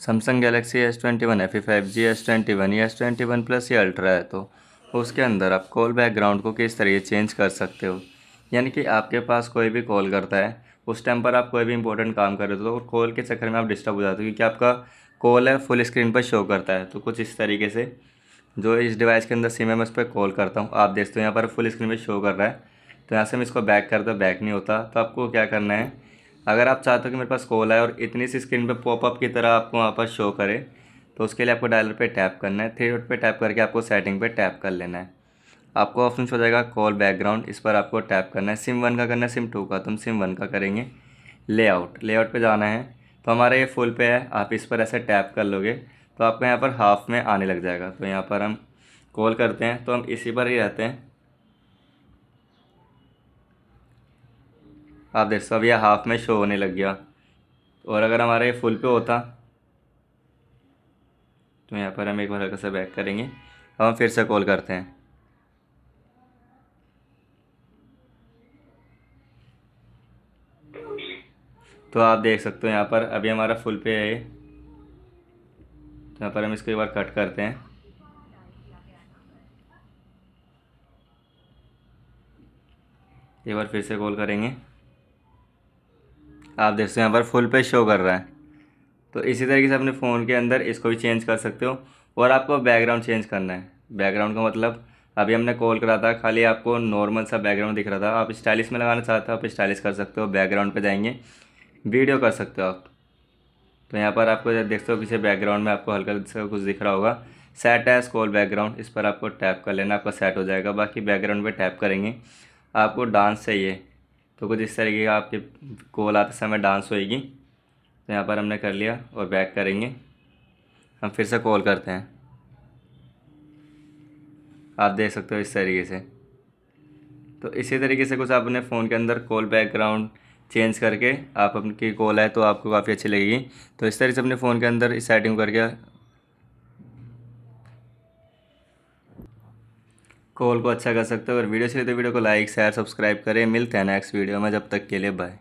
Samsung Galaxy S twenty one F ई five G S twenty one या S twenty one plus या ultra है तो उसके अंदर आप कॉल बैकग्राउंड को किस तरीके चेंज कर सकते हो? यानी कि आपके पास कोई भी कॉल करता है, उस टाइम पर आप कोई भी इंपॉर्टेंट काम कर रहे हो तो कॉल के चक्कर में आप डिस्टर्ब हो जाते हो क्योंकि आपका कॉल है फुल स्क्रीन पर शो करता है। तो कुछ इस तरीके से जो इस डिवाइस के अंदर सिम है, मैं उस पर कॉल करता हूँ। आप देखते हो यहाँ पर फुल स्क्रीन पर शो कर रहा है तो यहाँ से मैं इसको बैक करता बैक नहीं होता। तो आपको क्या करना है अगर आप चाहते हो कि मेरे पास कॉल आए और इतनी सी स्क्रीन पे पॉपअप की तरह आपको वहाँ पर शो करे तो उसके लिए आपको डायलर पे टैप करना है। थ्री डॉट पे टैप करके आपको सेटिंग पे टैप कर लेना है। आपको ऑप्शन हो जाएगा कॉल बैकग्राउंड इस पर आपको टैप करना है। सिम वन का करना है सिम टू का तो हम सिम वन का करेंगे। लेआउट लेआउट पे जाना है। तो हमारा ये फुल पे है, आप इस पर ऐसे टैप कर लोगे तो आपको यहाँ पर हाफ़ में आने लग जाएगा। तो यहाँ पर हम कॉल करते हैं तो हम इसी पर ही रहते हैं। आप देख सब यह हाफ़ में शो होने लग गया। और अगर हमारा ये फुल पे होता तो यहाँ पर हम एक बार हल्का सा बैक करेंगे। अब हम फिर से कॉल करते हैं। तो आप देख सकते हो यहाँ पर, अभी हमारा फुल पे है तो यहाँ पर हम इसको एक बार कट करते हैं। एक बार फिर से कॉल करेंगे। आप देख सकते हैं, यहाँ पर फुल पे शो कर रहा है। तो इसी तरीके से अपने फ़ोन के अंदर इसको भी चेंज कर सकते हो और आपको बैकग्राउंड चेंज करना है। बैकग्राउंड का मतलब अभी हमने कॉल करा था, खाली आपको नॉर्मल सा बैकग्राउंड दिख रहा था। आप स्टाइलिश में लगाना चाहते हो, आप स्टाइलिश कर सकते हो बैकग्राउंड पे जाएँगे वीडियो कर सकते हो आप। तो यहाँ पर आपको देख सकते हो, पीछे बैकग्राउंड में आपको हल्का सा कुछ दिख रहा होगा। सेट है स्कॉल बैकग्राउंड इस पर आपको टैप कर लेना, आपका सेट हो जाएगा। बाकी बैकग्राउंड पर टैप करेंगे। आपको डांस चाहिए। तो कुछ इस तरीके का आपके कॉल आते समय डांस होएगी। तो यहाँ पर हमने कर लिया और बैक करेंगे। हम फिर से कॉल करते हैं। आप देख सकते हो इस तरीके से। तो इसी तरीके से कुछ आप अपने फ़ोन के अंदर कॉल बैकग्राउंड चेंज करके आप अपनी कॉल है तो आपको काफ़ी अच्छी लगेगी। तो इस तरीके से अपने फ़ोन के अंदर इस सेटिंग करके कॉल को अच्छा कर सकते हो। और वीडियो चाहिए तो वीडियो को लाइक शेयर सब्सक्राइब करें। मिलते हैं नेक्स्ट वीडियो में। जब तक के लिए बाय